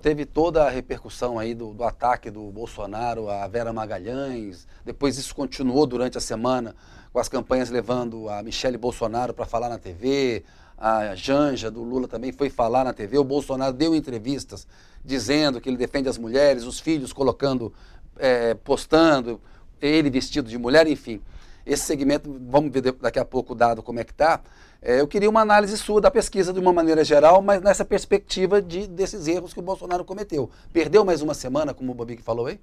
teve toda a repercussão aí do, do, ataque do Bolsonaro à Vera Magalhães. Depois isso continuou durante a semana com as campanhas levando a Michele Bolsonaro para falar na TV, a Janja do Lula também foi falar na TV. O Bolsonaro deu entrevistas dizendo que ele defende as mulheres, os filhos colocando, é, postando, ele vestido de mulher, enfim. Esse segmento, vamos ver daqui a pouco o dado como é que está. É, eu queria uma análise sua da pesquisa de uma maneira geral, mas nessa perspectiva de, desses erros que o Bolsonaro cometeu. Perdeu mais uma semana, como o Bobic falou aí?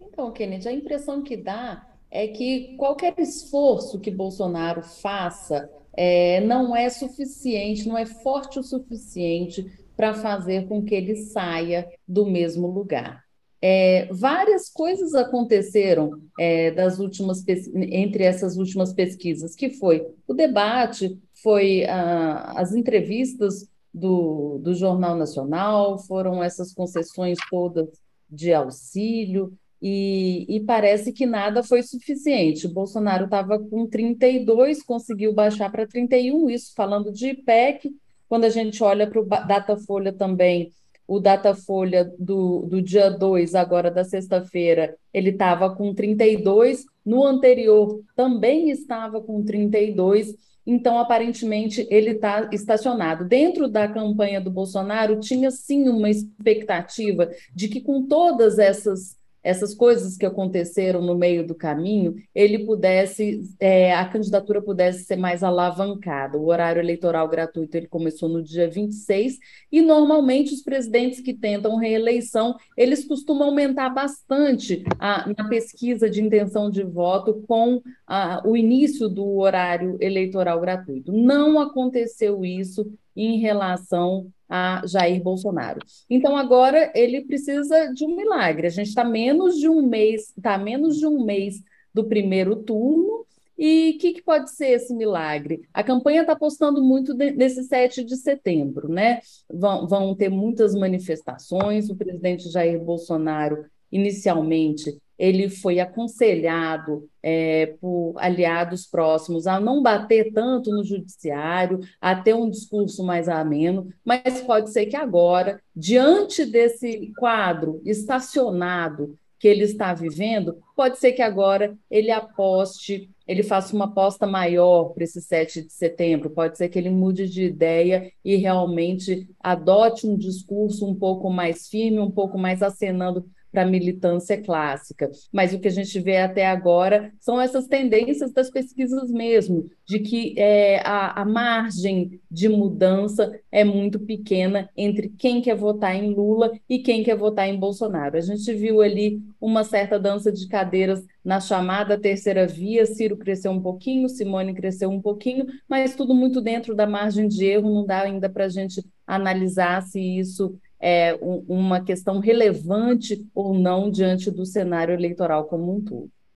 Então, Kennedy, a impressão que dá é que qualquer esforço que Bolsonaro faça é, não é suficiente, não é forte o suficiente para fazer com que ele saia do mesmo lugar. É, várias coisas aconteceram é, das últimas entre essas últimas pesquisas, que foi o debate, foi ah, as entrevistas do, do Jornal Nacional, foram essas concessões todas de auxílio, e, e, parece que nada foi suficiente. Bolsonaro estava com 32, conseguiu baixar para 31, isso falando de IPEC. Quando a gente olha para o Datafolha também, o Datafolha do, do dia 2, agora da sexta-feira, ele estava com 32, no anterior também estava com 32, então aparentemente ele está estacionado. Dentro da campanha do Bolsonaro, tinha sim uma expectativa de que com todas essas essas coisas que aconteceram no meio do caminho, ele pudesse, é, a candidatura pudesse ser mais alavancada. O horário eleitoral gratuito ele começou no dia 26 e normalmente os presidentes que tentam reeleição, eles costumam aumentar bastante a, na pesquisa de intenção de voto com a, o início do horário eleitoral gratuito. Não aconteceu isso em relação a Jair Bolsonaro. Então agora ele precisa de um milagre. A gente está menos de um mês, está menos de um mês do primeiro turno. E o que, que, pode ser esse milagre? A campanha está apostando muito nesse 7 de setembro, né? Vão, vão ter muitas manifestações. O presidente Jair Bolsonaro, inicialmente, ele foi aconselhado é, por aliados próximos a não bater tanto no judiciário, a ter um discurso mais ameno, mas pode ser que agora, diante desse quadro estacionado que ele está vivendo, pode ser que agora ele aposte, ele faça uma aposta maior para esse 7 de setembro, pode ser que ele mude de ideia e realmente adote um discurso um pouco mais firme, um pouco mais acenando para a militância clássica. Mas o que a gente vê até agora são essas tendências das pesquisas mesmo, de que é, a, a margem de mudança é muito pequena entre quem quer votar em Lula e quem quer votar em Bolsonaro. A gente viu ali uma certa dança de cadeiras na chamada terceira via, Ciro cresceu um pouquinho, Simone cresceu um pouquinho, mas tudo muito dentro da margem de erro, não dá ainda para a gente analisar se isso é, um, uma questão relevante ou não diante do cenário eleitoral como um todo.